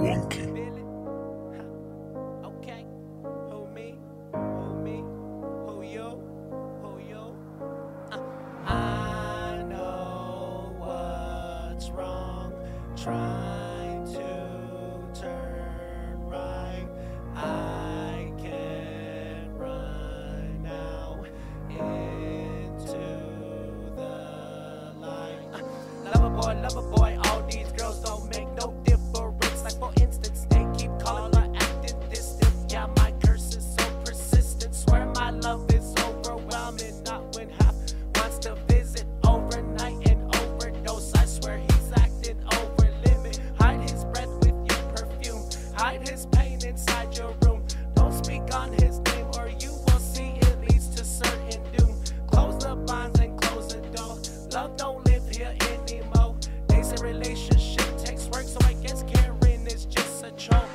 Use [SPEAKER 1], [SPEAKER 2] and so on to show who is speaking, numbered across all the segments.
[SPEAKER 1] Wonky.
[SPEAKER 2] You? Uh, I know what's wrong. Trying to turn right. I can run now into the light. Uh, boy, lover boy, Love don't live here anymore. They say relationship takes work, so I guess caring is just a chore.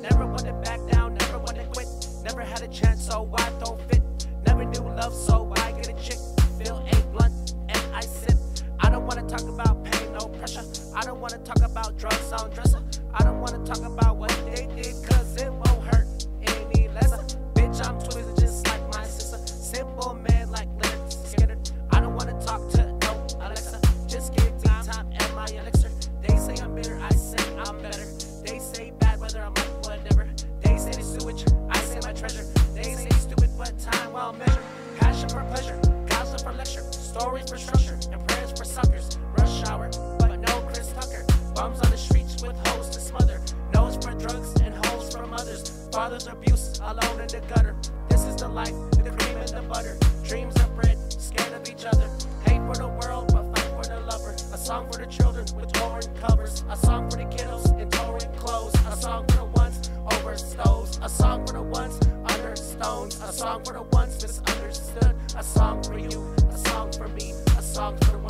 [SPEAKER 2] Never wanna back down, never wanna quit. Never had a chance, so I don't fit. Never knew love, so I get a chick. Fill a blunt and I sip. I don't wanna talk about pain, no pressure. I don't wanna talk about drugs on dresser. I don't wanna talk about pleasure, gossip for lecture, stories for structure, and prayers for suckers. Rush hour, but no Chris Tucker. Bums on the streets with hoes to smother. Nose for drugs and hoes from others. Father's abuse, alone in the gutter. This is the life, the cream and the butter. Dreams of bread, scared of each other. Hate for the world, but fight for the lover. A song for the children with torn covers. A song for the kiddos in torn clothes. A song for the ones over stoves. A song for the ones under stones. A song for the ones misunderstood. A song for you, a song for me. A song for